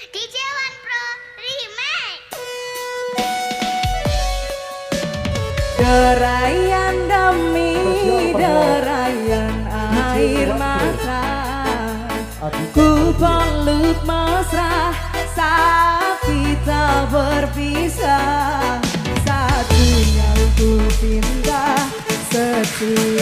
DJ One Pro Remake. Derayan demi derayan air mata. Ku peluk mesra saat kita berpisah. Satu nyawaku pindah setia